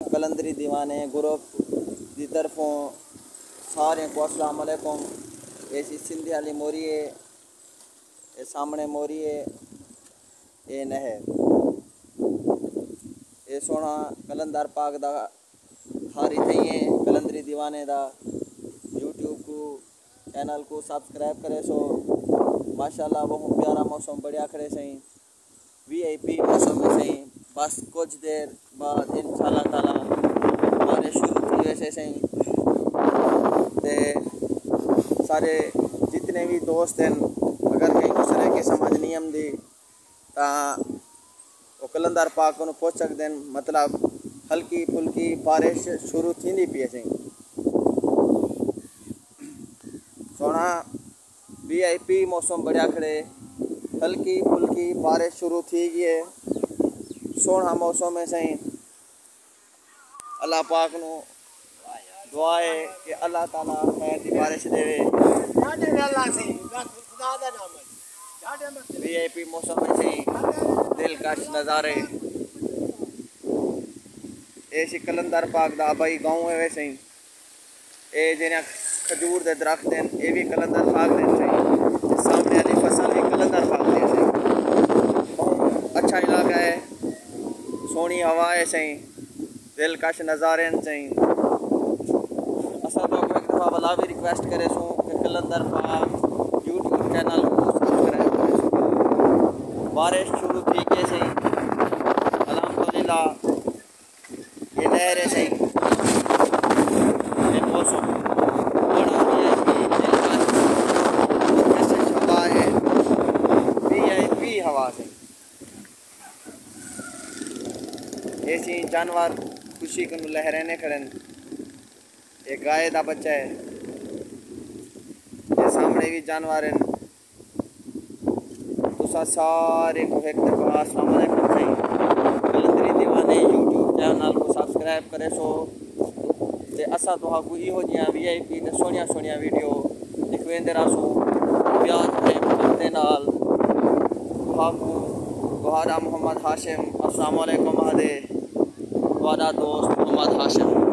कलंदरी दीवाने, ग्रुप की तरफों सारे को अस्सलाम वालेकुम ऐसी सिंधी वाली मोरी है, ये सामने मोरी है, ये नहर ये सोना कलंदर पाक दा थारी थी है, कलंदरी दीवाने दा। यूट्यूब को चैनल को सब्सक्राइब करे सो। माशाल्लाह, बहुत प्यारा मौसम बढ़िया खड़े सही वीआईपी मौसम में सही बस कुछ देर बाद इंशाल्लाह ताला बारिश शुरू थी वैसे सही ते सारे जितने भी दोस्त हैं अगर कहीं कुछ तरह की समझ नहीं आती तो वो कलंदर पाक को पहुँच सकते हैं मतलब हल्की फुल्की बारिश शुरू थी नहीं पी सही सोना वी आई पी मौसम बढ़िया खड़े, हल्की फुल्की बारिश शुरू थी गई है सोना मौसम में सही अल्लाह पाक नु दुआ है कि अल्लाह ताला खैर की बारिश देवे वी आई पी मौसम में सही दिलकश नज़ारे ये सी कलंदर पाक दा भाई गाँव है वैसे ही ये जिन्हें खजूर के दरख्त हैं ये भी कलंदर पाक दे सही सामने वाली फ़सल भी कलंदर पाक दे सही बहुत अच्छा इलाका है सोहनी हवा है सही दिलकश नज़ारे सही असा तो एक दफ़ा भला भी रिक्वेस्ट करे कलंदर पाक यूट्यूब चैनल बारिश शुरू थी के सही अल्हम्दुलिल्लाह, ये नहर सही ये मौसम बड़ा है कि दिलकश कैसे हवा है वीआईपी हवा से ऐसी जानवर खुशी को लहराने खड़न। ये गाय का बच्चा है। ये सामने भी जानवर हैं। तुसा सारे को एक सही कलंदरी दीवाने यूट्यूब चैनल को सब्सक्राइब करे सो। इहो जियाँ वीआईपी ते सोहणिया सोहणिया वीडियो दिखवेंदे रासो। प्यार प्रेम दे नाल। तुहा को तुहारा मोहम्मद हाशिम अस्सलाम वादा दोस्त मोहम्मद हाशिम।